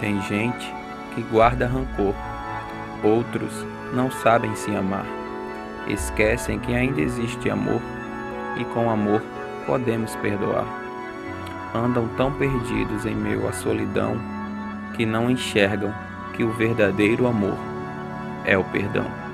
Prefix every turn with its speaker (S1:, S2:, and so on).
S1: Tem gente que guarda rancor, outros não sabem se amar. Esquecem que ainda existe amor e com amor podemos perdoar. Andam tão perdidos em meio à solidão que não enxergam que o verdadeiro amor é o perdão.